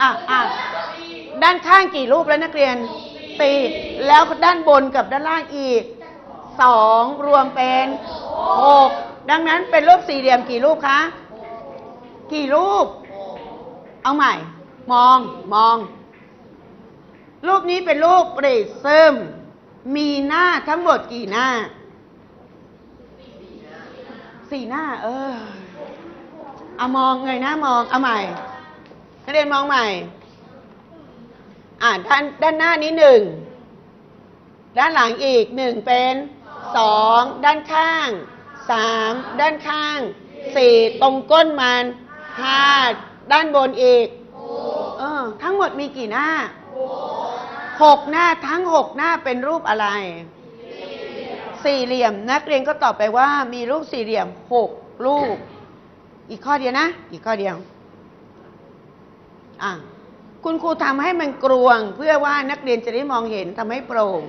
อะอะด้านข้างกี่รูปแล้วนักเรียนสี่แล้วด้านบนกับด้านล่างอีกสองรวมเป็นหกดังนั้นเป็นรูปสี่เหลี่ยมกี่รูปคะ กี่รูป เอาใหม่ มองมอง รูปนี้เป็นรูปปริซึมมีหน้าทั้งหมดกี่หน้าสี่หน้า เออเอามองเงยหน้ามอง เอาใหม่ นักเรียนมองใหม่ อ่าด้านด้านหน้านี้หนึ่ง ด้านหลังอีกหนึ่งเป็นสองด้านข้างสามด้านข้างสี่ตรงก้นมันห้าด้านบนอีกเออ ทั้งหมดมีกี่หน้าหกหน้าทั้งหกหน้าเป็นรูปอะไร สี่เหลี่ยมนักเรียนก็ตอบไปว่ามีรูปสี่เหลี่ยมหกรูป อีกข้อเดียวนะ อีกข้อเดียว อะคุณครูทำให้มันกรวง เพื่อว่านักเรียนจะได้มองเห็นทำให้โปร่ง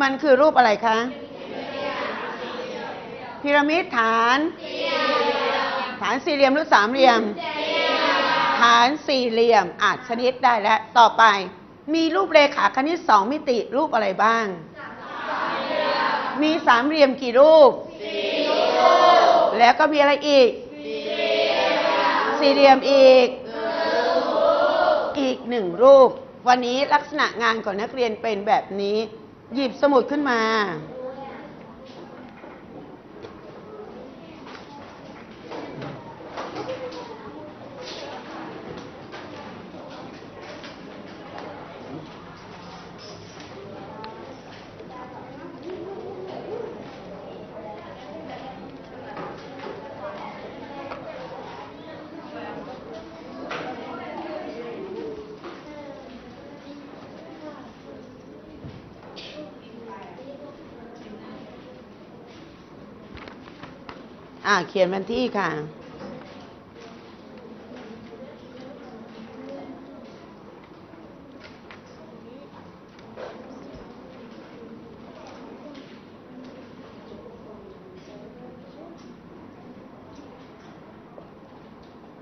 มันคือรูปอะไรคะ พีระมิดฐาน ฐานสี่เหลี่ยมหรือสามเหลี่ยม ฐานสี่เหลี่ยมอาจชนิดได้แล้วต่อไป มีรูปเรขาคณิตสองมิติรูปอะไรบ้าง มีสามเหลี่ยมกี่รูป แล้วก็มีอะไรอีก สี่เหลี่ยมอีก อีกหนึ่งรูป วันนี้ลักษณะงานของนักเรียนเป็นแบบนี้ หยิบสมุดขึ้นมา อ่าเขียนวันที่ค่ะ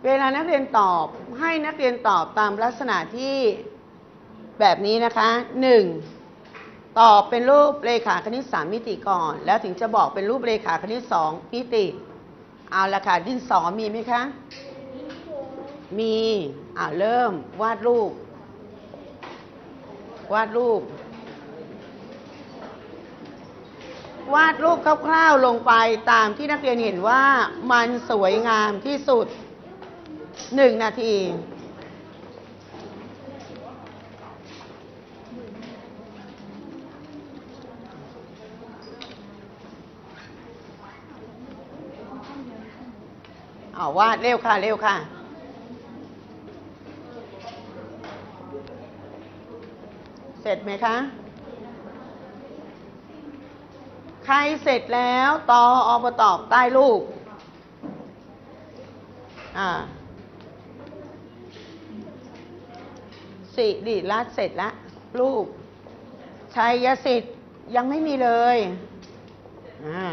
เวลานักเรียนตอบให้นักเรียนตอบตามลักษณะที่แบบนี้นะคะหนึ่งตอบเป็นรูปเรขาคณิตสามมิติก่อน แล้วถึงจะบอกเป็นรูปเรขาคณิตสองมิติ เอาละค่ะ ดินสอมีไหมคะ มีอ่าเริ่มวาดรูป วาดรูป วาดรูปคร่าวๆลงไปตามที่นักเรียนเห็นว่ามันสวยงามที่สุดหนึ่งนาที เอาวาดเร็วค่ะ เร็วค่ะเสร็จไหมคะ ใครเสร็จแล้วตออปตอบใต้รูปอ่าสิริรัตเสร็จแล้วรูปชัยสิทธิ์ยังไม่มีเลย อ่า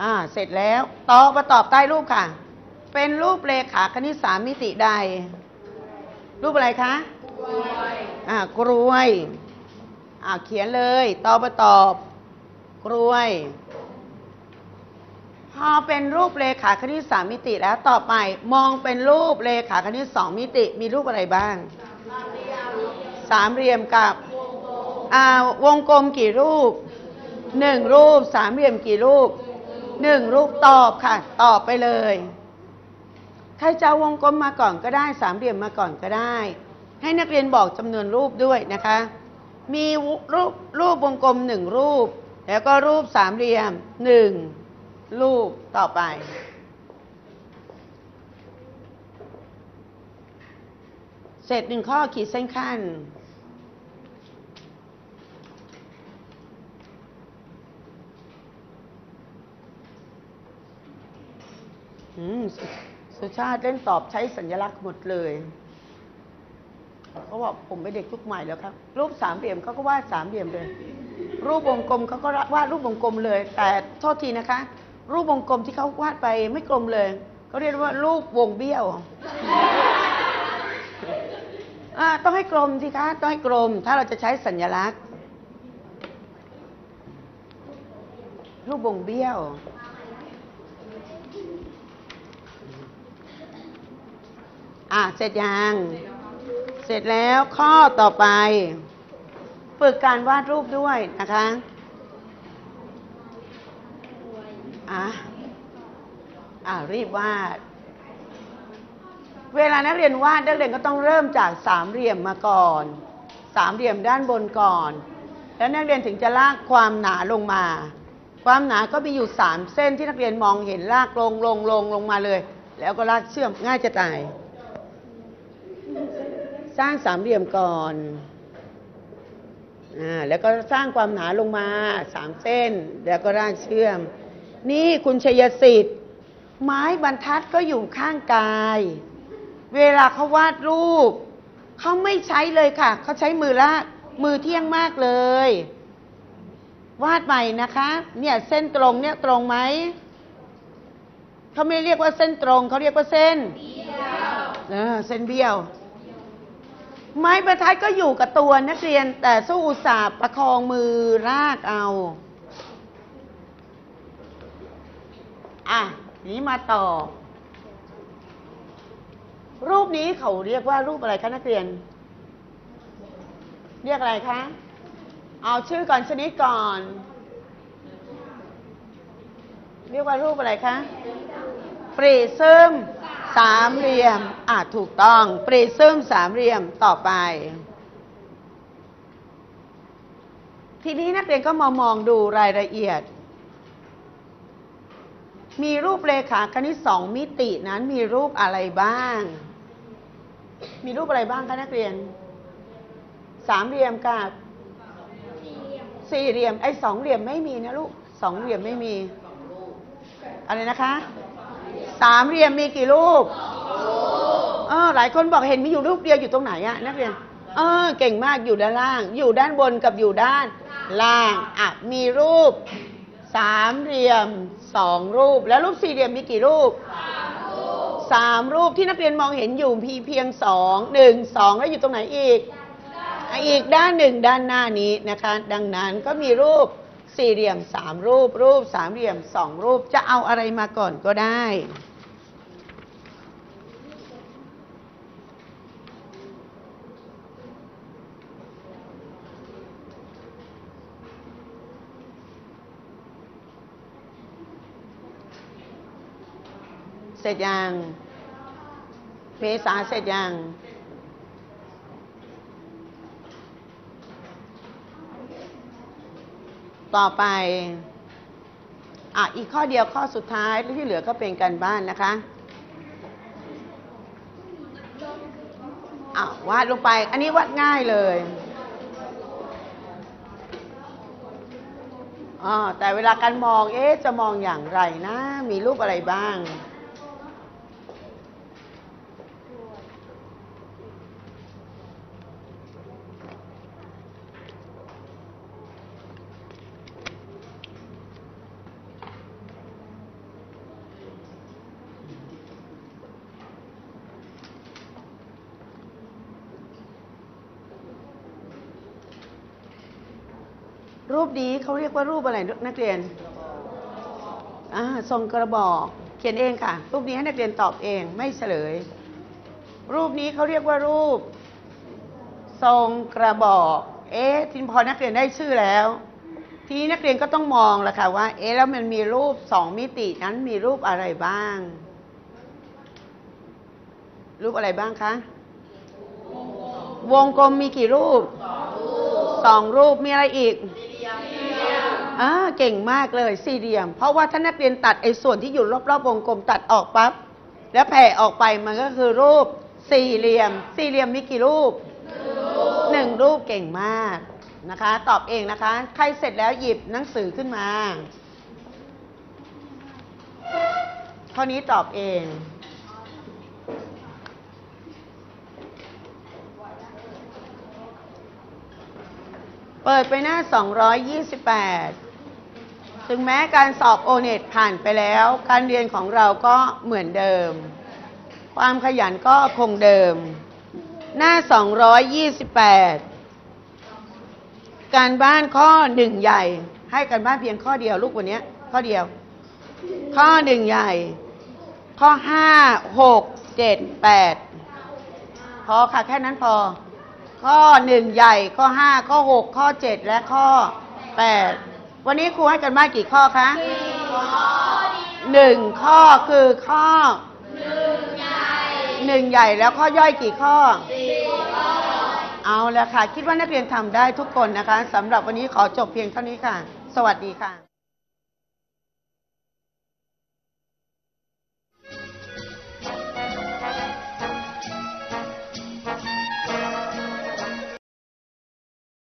อ่า เสร็จแล้วตอมาตอบใต้รูปค่ะ เป็นรูปเรขาคณิตสามมิติใด รูปอะไรคะกรวยอ่ากรวยอ่าเขียนเลยตอมาตอบกรวย พอเป็นรูปเรขาคณิตสามมิติแล้วต่อไปมองเป็นรูปเรขาคณิตสองมิติ มีรูปอะไรบ้าง สามเหลี่ยมกับอ่าวงกลมกี่รูปหนึ่งรูปสามเหลี่ยมกี่รูปหนึ่งรูปตอบค่ะ ตอบไปเลย ใครจะวงกลมมาก่อนก็ได้ สามเหลี่ยมมาก่อนก็ได้ ให้นักเรียนบอกจำนวนรูปด้วยนะคะ มีรูปรูปวงกลมหนึ่งรูป แล้วก็รูปสามเหลี่ยมหนึ่งรูปต่อไปเสร็จหนึ่งข้อขีดเส้นขั้น อืม สุชาติเล่นตอบใช้สัญลักษณ์หมดเลยเขาบอกผมเป็นเด็กยุคใหม่แล้วครับ รูปสามเหลี่ยมเขาก็วาดสามเหลี่ยมเลย รูปวงกลมเขาก็วาดรูปวงกลมเลย แต่โทษทีนะคะ รูปวงกลมที่เขาวาดไปไม่กลมเลยเขาเรียกว่ารูปวงเบี้ยวต้องให้กลมสิคะต้องให้กลม ถ้าเราจะใช้สัญลักษณ์ รูปบ่งเบี้ยว อะเสร็จยัง เสร็จแล้วข้อต่อไป ฝึกการวาดรูปด้วยนะคะอะอะรีบวาด เวลานักเรียนวาดนักเรียนก็ต้องเริ่มจากสามเหลี่ยมมาก่อน สามเหลี่ยมด้านบนก่อน แล้วนักเรียนถึงจะลากความหนาลงมา ความหนาก็มีอยู่สามเส้นที่นักเรียนมองเห็นลากลงลงลงลงมาเลย แล้วก็ลากเชื่อมง่ายจะตาย สร้างสามเหลี่ยมก่อนอ่าแล้วก็สร้างความหนาลงมาสามเส้น แล้วก็ลากเชื่อม นี่คุณชัยสิทธิ์ ไม้บรรทัดก็อยู่ข้างกาย เวลาเขาวาดรูป เขาไม่ใช้เลยค่ะ เขาใช้มือลากมือเที่ยงมากเลย วาดใหม่นะคะ เนี่ยเส้นตรงเนี่ยตรงไหมเขาไม่เรียกว่าเส้นตรงเขาเรียกว่าเส้นเบี้ยวเส้นเบี้ยว ไม้บรรทัดก็อยู่กับตัวนักเรียน แต่สู้อุตสาห์ประคองมือลากเอา อะ นี้มาต่อ รูปนี้เขาเรียกว่ารูปอะไรคะนักเรียน เรียกอะไรคะ เอาชื่อก่อนชนิดก่อน เรียกว่ารูปอะไรคะปรีซึม สามเหลี่ยมอะถูกต้อง ปรีซึมสามเหลี่ยมต่อไป ทีนี้นักเรียนก็มามองดูรายละเอียด มีรูปเลขาคณิตสองมิตินั้นมีรูปอะไรบ้าง มีรูปอะไรบ้างคะนักเรียน สามเหลี่ยมกับสี่เหลี่ยมไอ้สองเหลี่ยมไม่มีนะลูกสองเหลี่ยมไม่มี อะไรนะคะ สามเหลี่ยมมีกี่รูปเออหลายคนบอกเห็นมีอยู่รูปเดียวอยู่ตรงไหนอะนักเรียนเออเก่งมากอยู่ด้านล่าง อยู่ด้านบนกับอยู่ด้าน ล่างอะมีรูปสามเหลี่ยมสองรูป แล้วรูปสี่เหลี่ยมมีกี่รูปสามรูปที่นักเรียนมองเห็นอยู่มีเพียงสองหนึ่งสองแล้วอยู่ตรงไหนอีก อีกด้านหนึ่งด้านหน้านี้นะคะ ดังนั้นก็มีรูป สี่เหลี่ยมสามรูป รูปสามเหลี่ยมสองรูปจะเอาอะไรมาก่อนก็ได้ เสร็จยังเมษาเสร็จยัง ต่อไปอะอีกข้อเดียวข้อสุดท้ายแล้วที่เหลือก็เป็นการบ้านนะคะอะวาดลงไป อันนี้วาดง่ายเลยอ๋อแต่เวลาการมองเอ๊ะจะมองอย่างไรนะ มีรูปอะไรบ้าง รูปนี้เขาเรียกว่ารูปอะไรนักเรียนอ่าทรงกระบอก เขียนเองค่ะ รูปนี้ให้นักเรียนตอบเองไม่เฉลย รูปนี้เขาเรียกว่ารูป ทรงกระบอก เอ๊ะทีนพอนักเรียนได้ชื่อแล้ว ทีนี้นักเรียนก็ต้องมองละค่ะว่า เอ๊ะแล้วมันมีรูปสองมิตินั้นมีรูปอะไรบ้าง รูปอะไรบ้างคะวงกลมมีกี่รูปสองรูปมีอะไรอีก อ่าเก่งมากเลยสี่เหลี่ยม เพราะว่าถ้านักเรียนตัดไอ้ส่วนที่อยู่รอบๆวงกลมตัดออกปั๊บแล้วแผ่ออกไปมันก็คือรูปสี่เหลี่ยม สี่เหลี่ยมมีกี่รูปหนึ่งรูปเก่งมากนะคะ ตอบเองนะคะ ใครเสร็จแล้วหยิบหนังสือขึ้นมาข้อนี้ตอบเอง เปิดไปหน้า 228 ถึงแม้การสอบโอเน็ตผ่านไปแล้ว การเรียนของเราก็เหมือนเดิม ความขยันก็คงเดิม หน้า 228 การบ้านข้อหนึ่งใหญ่ ให้การบ้านเพียงข้อเดียวลูกวันนี้ข้อเดียว ข้อหนึ่งใหญ่ ข้อห้าหกเจ็ดแปดพอค่ะ แค่นั้นพอ ข้อหนึ่งใหญ่ข้อห้าข้อหกข้อเจ็ดและข้อแปดวันนี้ครูให้กันบ้านกี่ข้อคะหนึ่งข้อคือข้อหนึ่งใหญ่แล้วข้อย่อยกี่ข้อ เอาละค่ะ คิดว่านักเรียนทำได้ทุกคนนะคะสำหรับวันนี้ขอจบเพียงเท่านี้ค่ะ สวัสดีค่ะ